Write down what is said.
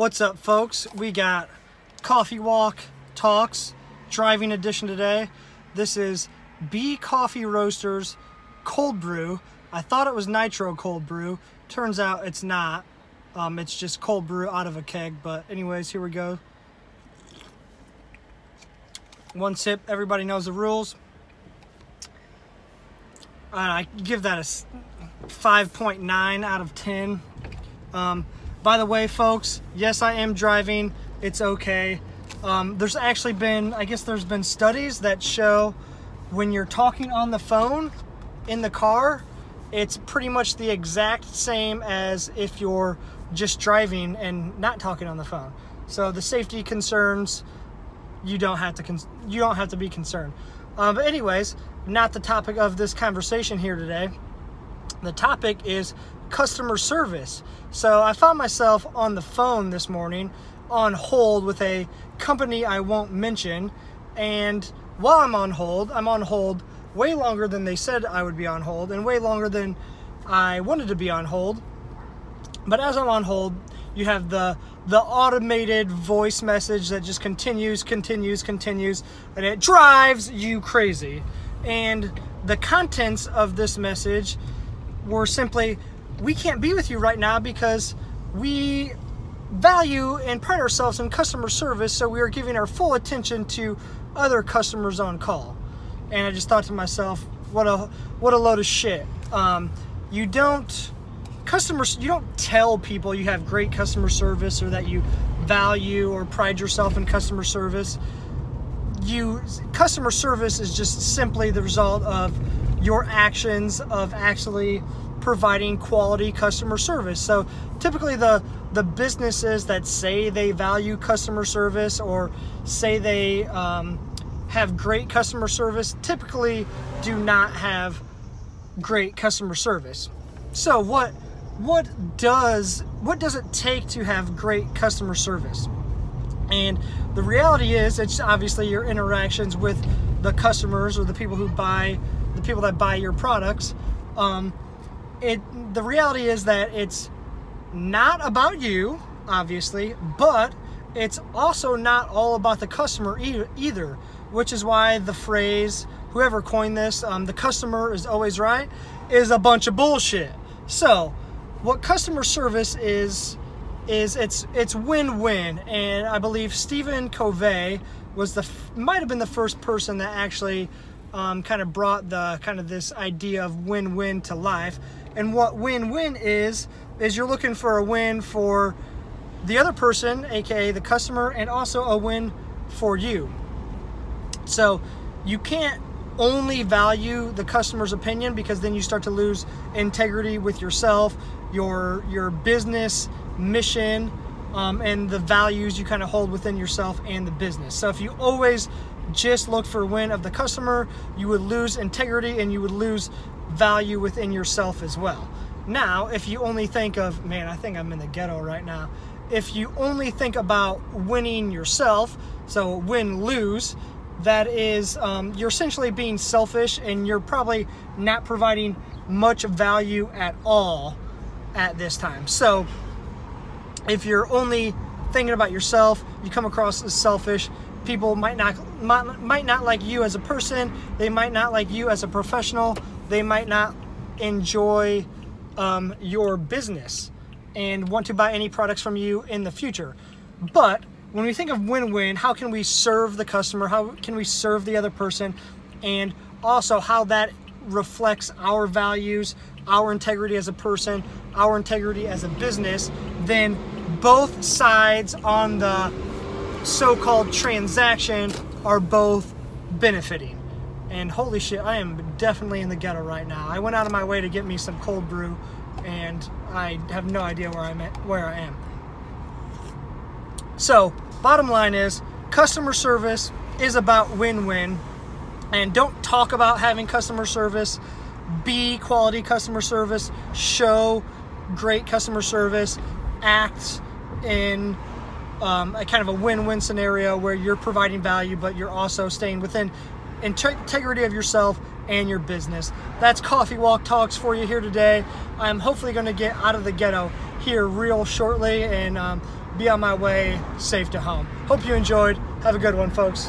What's up, folks? We got Coffee Walk Talks driving edition today. This is B Coffee Roasters cold brew. I thought it was nitro cold brew. Turns out it's not. Um, it's just cold brew out of a keg. But anyways, here we go. One sip. Everybody knows the rules. Uh, I give that a 5.9 out of 10. Um, by the way, folks, yes, I am driving. It's okay. Um, there's actually been, I guess there's been studies that show when you're talking on the phone in the car, it's pretty much the exact same as if you're just driving and not talking on the phone. So the safety concerns, you don't have to you don't have to be concerned. Um, but anyways, not the topic of this conversation here today. The topic is customer service. So I found myself on the phone this morning on hold with a company I won't mention. And while I'm on hold, I'm on hold way longer than they said I would be on hold and way longer than I wanted to be on hold. But as I'm on hold, you have the the automated voice message that just continues, continues, continues, and it drives you crazy. And the contents of this message were simply, we can't be with you right now because we value and pride ourselves in customer service, so we are giving our full attention to other customers on call and I just thought to myself, what a what a load of shit. Um, you don't customers you don't tell people you have great customer service or that you value or pride yourself in customer service. You customer service is just simply the result of your actions of actually providing quality customer service. So typically the the businesses that say they value customer service or say they um, have great customer service typically do not have great customer service. So what what does what does it take to have great customer service? And the reality is it's obviously your interactions with the customers or the people who buy the people that buy your products. Um, it the reality is that it's not about you, obviously, but it's also not all about the customer either which is why the phrase, whoever coined this, um, the customer is always right, is a bunch of bullshit. So, what customer service is, is it's it's win-win, and I believe Stephen Covey was the might have been the first person that actually um, kind of brought the kind of this idea of win-win to life. And what win-win is is you're looking for a win for the other person, aka the customer, and also a win for you. So you can't only value the customer's opinion because then you start to lose integrity with yourself, your your business mission, um, and the values you kind of hold within yourself and the business. So if you always just look for win of the customer, you would lose integrity and you would lose value within yourself as well. Now, if you only think of, man, I think I'm in the ghetto right now. If you only think about winning yourself, so win lose, that is um, you're essentially being selfish and you're probably not providing much value at all at this time. So if you're only thinking about yourself, you come across as selfish. People might not might, not like you as a person. They might not like you as a professional. They might not enjoy um, your business and want to buy any products from you in the future. But when we think of win-win, how can we serve the customer? How can we serve the other person? And also how that reflects our values, our integrity as a person, our integrity as a business, then both sides on the so-called transaction are both benefiting. And holy shit, I am definitely in the ghetto right now. I went out of my way to get me some cold brew and I have no idea where I'm at, where I am. So, bottom line is customer service is about win-win. And don't talk about having customer service. Be quality customer service. Show great customer service. Act in um, a kind of a win-win scenario where you're providing value, but you're also staying within integrity of yourself and your business. That's Coffee Walk Talks for you here today. I'm hopefully going to get out of the ghetto here real shortly and um, be on my way safe to home. Hope you enjoyed. Have a good one, folks.